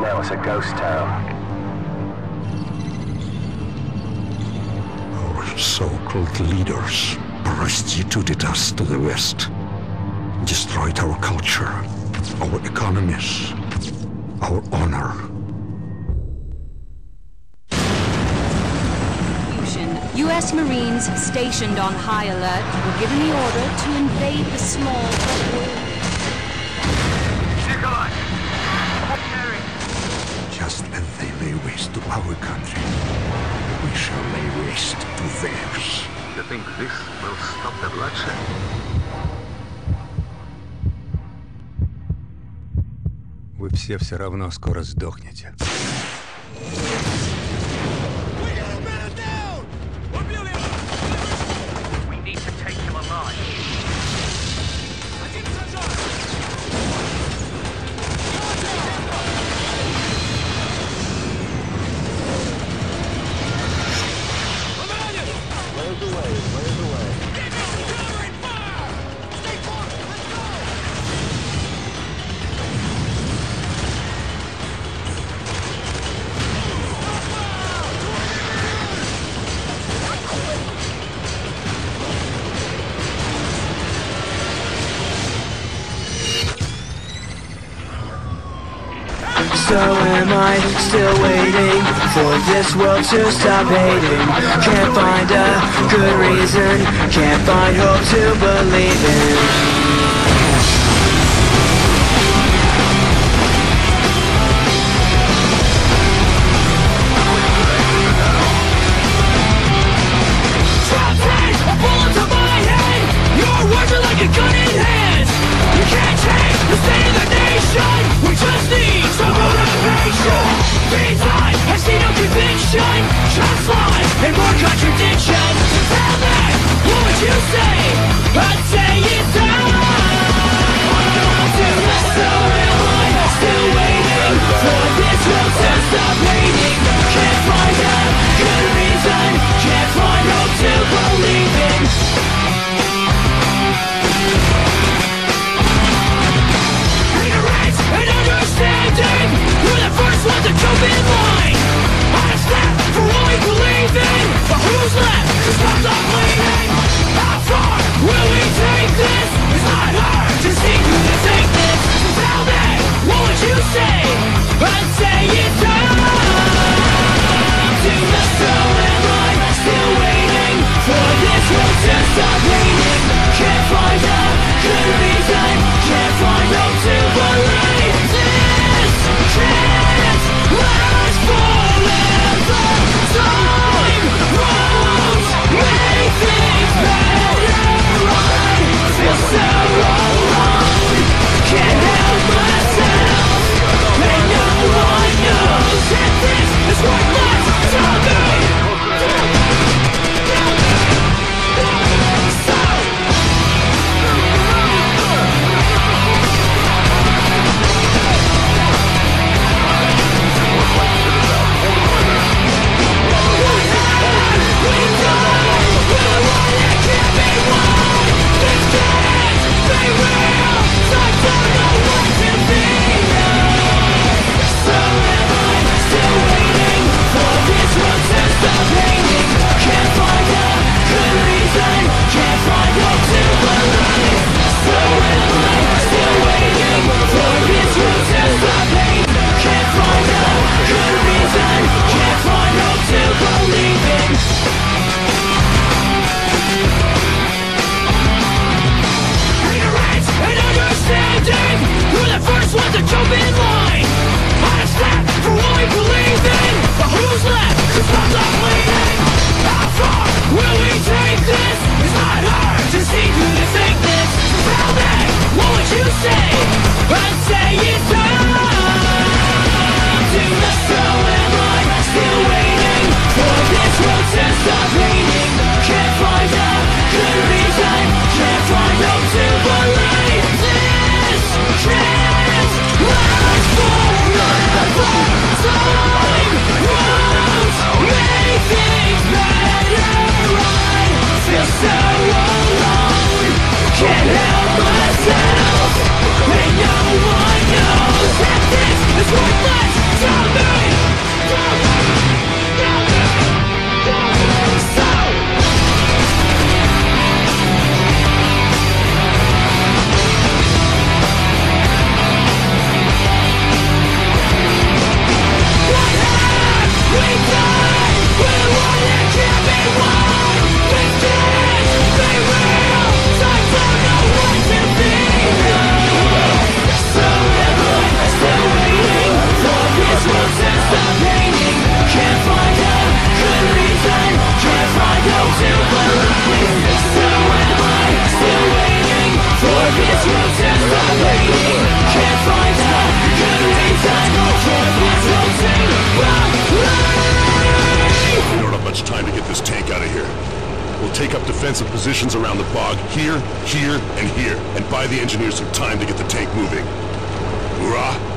Now it's a ghost town. Our so-called leaders prostituted us to the West, destroyed our culture, our economies, our honor. U.S. Marines stationed on high alert were given the order to invade the small this will stop the bloodshed? Вы все все равно скоро сдохнете. So am I still waiting for this world to stop hating? Can't find a good reason, can't find hope to believe in It's will take up defensive positions around the bog here, here, and here, and buy the engineers some time to get the tank moving. Hoorah!